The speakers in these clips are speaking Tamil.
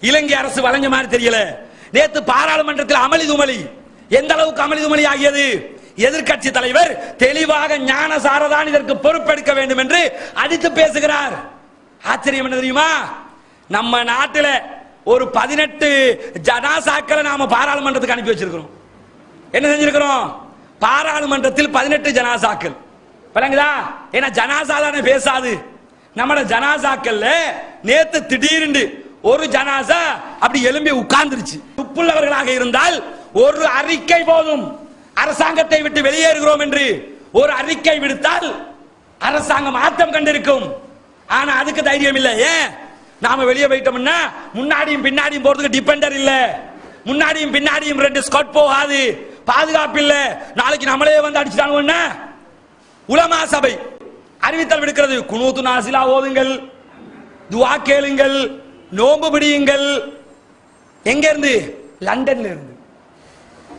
இலங்கை அரசு வழங்க மாதிரி தெரியல. நேத்து பாராளுமன்றத்தில் அமளி துமளி எந்த அளவுக்கு அமளி துமளி ஆகியது? எதிர்க்கட்சி தலைவர் தெளிவாக ஞானசாரதான் இதற்கு பொறுப்பெடுக்க வேண்டும் என்று அடித்து பேசுகிறார். ஆச்சரியம் என்ன தெரியுமா? நம்ம நாட்டில் ஒரு பதினெட்டு ஜனாசாக்களை நாம பாராளுமன்றத்துக்கு அனுப்பி வச்சிருக்கிறோம். என்ன செஞ்சிருக்கிறோம்? பாராளுமன்றத்தில் பதினெட்டு ஜனாசாக்கள். விளங்குதா? ஏன்னா ஜனாசா தானே பேசாது. நம்மளோட ஜனாசாக்கள்ல நேத்து திடீர்னு ஒரு ஜனாசா அப்படி எலும்பி உட்கார்ந்துருச்சு. துப்புள்ளவர்களாக இருந்தால் ஒரு அறிக்கை போதும். அரசாங்கத்தை விட்டு வெளியேறுகிறோம் என்று ஒரு அறிக்கை விடுத்தால் அரசாங்கம் ஆத்தம் கண்டிருக்கும். ஆனா அதுக்கு தைரியம் இல்ல. ஏன்? நாம வெளியே போயிட்டோம்னா முன்னாடியும் பின்னாடியும் போறதுக்கு டிபெண்டர் இல்ல. முன்னாடியும் பின்னாடியும் ரெண்டு ஸ்காட் போகாது. பாதுகாப்பு இல்ல. நாளைக்கு நம்மளே வந்து அடிச்சுட்டாங்க உலமா சபை. அறிவித்தல் விடுக்கிறது. குனூத்து நாசிலா ஓதுங்கள். துவா கேளுங்கள். நோம்பு பிடியுங்கள். எங்க இருந்து லண்டன்ல இருந்து.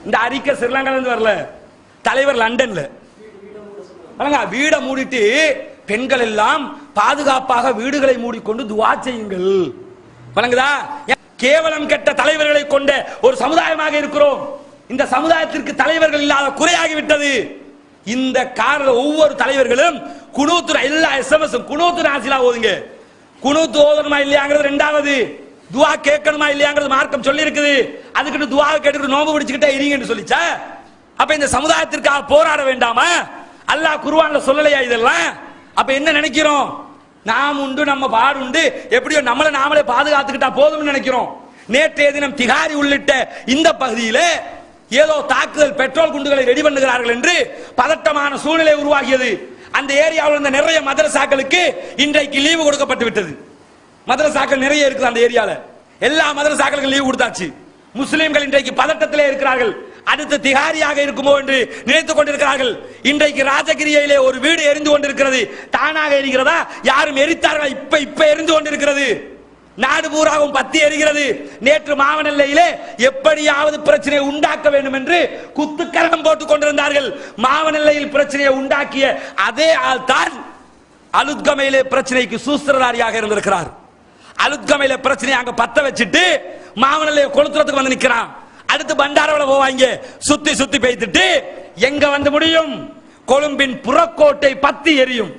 இந்த அறிக்கை ஸ்ரீலங்கால இருந்து வரல. தலைவர் லண்டன்ல. பாருங்க, வீடை மூடிட்டு பெண்கள் எல்லாம் பாதுகாப்பாக வீடுகளை மூடிக்கொண்டு துவா செய்யுங்கள். வழங்குதா கேவலம் கெட்ட தலைவர்களை கொண்ட ஒரு சமுதாயமாக இருக்கிறோம். இந்த சமுதாயத்திற்கு தலைவர்கள் இல்லாத குறையாகி விட்டது இந்த கார ஒவ்வொரு தலைவர்களும் குனூத்து எல்லா எஸ்எம்எஸ் குனூத்து ஆசிலா ஓதுங்க. குணு ஓதணுமா இல்லையாங்கிறது ரெண்டாவது. துவா கேட்கணுமா இல்லையாங்கிறது மார்க்கம் சொல்லி இருக்குது அதுக்கு துவா கேட்டு நோம்பு பிடிச்சுக்கிட்டே இருங்கன்னு சொல்லிச்சா? அப்ப இந்த சமுதாயத்திற்காக போராட வேண்டாமா? அல்லாஹ் குருவான்ல சொல்லலையா இதெல்லாம்? அப்ப என்ன நினைக்கிறோம்? நாம் உண்டு நம்ம பாடு உண்டு. எப்படியோ நம்மளை நாமளே பாதுகாத்துக்கிட்டா போதும்னு நினைக்கிறோம். நேற்றைய தினம் திகாரி உள்ளிட்ட இந்த பகுதியிலே ஏதோ தாக்குதல் பெட்ரோல் குண்டுகளை ரெடி பண்ணுகிறார்கள் என்று பதட்டமான சூழ்நிலை உருவாகியது. அந்த ஏரியாவில் இருந்த நிறைய மதரசாக்களுக்கு இன்றைக்கு லீவு கொடுக்கப்பட்டு விட்டது. மதரசாக்கள் நிறைய இருக்குது அந்த ஏரியாவில் எல்லா மதரசாக்களுக்கும் லீவு கொடுத்தாச்சு. முஸ்லிம்கள் இன்றைக்கு பதட்டத்திலே இருக்கிறார்கள். அடுத்து திகாரியாக இருக்குமோ என்று நினைத்துக் கொண்டிருக்கிறார்கள். இன்றைக்கு ராஜகிரியிலே ஒரு வீடு எரிந்து கொண்டிருக்கிறது. தானாக எரிகிறதா? யாரும் எரித்தார்களா? இப்ப இப்ப எரிந்து கொண்டிருக்கிறது. நாடு பூராவும் பத்தி எரிகிறது. நேற்று மாவனல்லையிலே எப்படியாவது பிரச்சனையை உண்டாக்க வேண்டும் என்று குத்துக்கரணம் போட்டுக் கொண்டிருந்தார்கள். மாவனல்லையில் பிரச்சனையை உண்டாக்கிய அதே ஆள் தான் அலுத்கமையிலே பிரச்சனைக்கு சூஸ்திரதாரியாக இருந்திருக்கிறார். அலுத்கமையில பிரச்சனையை அங்க பத்த வச்சுட்டு மாவனல்லைய கொளுத்துறதுக்கு வந்து நிக்கிறான். அடுத்து பண்டாரவள போவாங்க. சுத்தி சுத்தி பேய்த்துட்டு எங்க வந்து முடியும்? கொழும்பின் புறக்கோட்டை பத்தி எரியும்.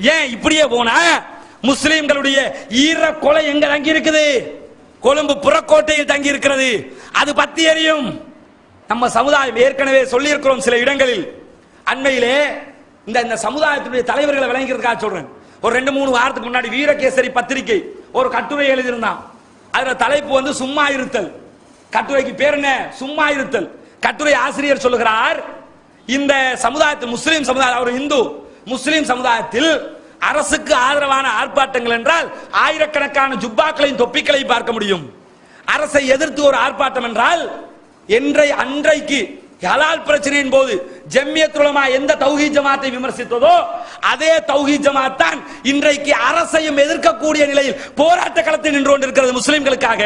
ஏன் இப்படியே போனா? முஸ்லிம்களுடைய ஈர கொலை எங்க தங்கி இருக்குது கொழும்பு புறக்கோட்டையில் தங்கி இருக்கிறது அது பத்தி எரியும் நம்ம சமுதாயம் ஏற்கனவே சொல்லியிருக்கிறோம் சில இடங்களில். அண்மையிலே இந்த இந்த சமுதாயத்துடைய தலைவர்களை விளங்கிறதுக்காக சொல்றேன். ஒரு ரெண்டு மூணு வாரத்துக்கு முன்னாடி வீரகேசரி பத்திரிகை ஒரு கட்டுரை எழுதியிருந்தான். அதுல தலைப்பு வந்து சும்மா இருத்தல். கட்டுரைக்கு பேர் என்ன? சும்மா இருத்தல். கட்டுரை ஆசிரியர் சொல்லுகிறார் இந்த சமுதாயத்தில் முஸ்லீம் சமுதாயம் அவர் இந்து முஸ்லீம் சமுதாயத்தில் அரசுக்கு ஆதரவான ஆர்ப்பாட்டங்கள் என்றால் ஆயிரக்கணக்கான ஜுப்பாக்களையும் தொப்பிக்களையும் பார்க்க முடியும். அரசை எதிர்த்து ஒரு ஆர்ப்பாட்டம் என்றால் என்றை அன்றைக்கு ஹலால் பிரச்சனையின் போது ஜம்மியத் உலமா எந்த தௌஹீ ஜமாத்தை விமர்சித்ததோ அதே தௌஹீ ஜமாத் தான் இன்றைக்கு அரசையும் எதிர்க்கக்கூடிய நிலையில் போராட்ட களத்தில் நின்று கொண்டிருக்கிறது முஸ்லிம்களுக்காக.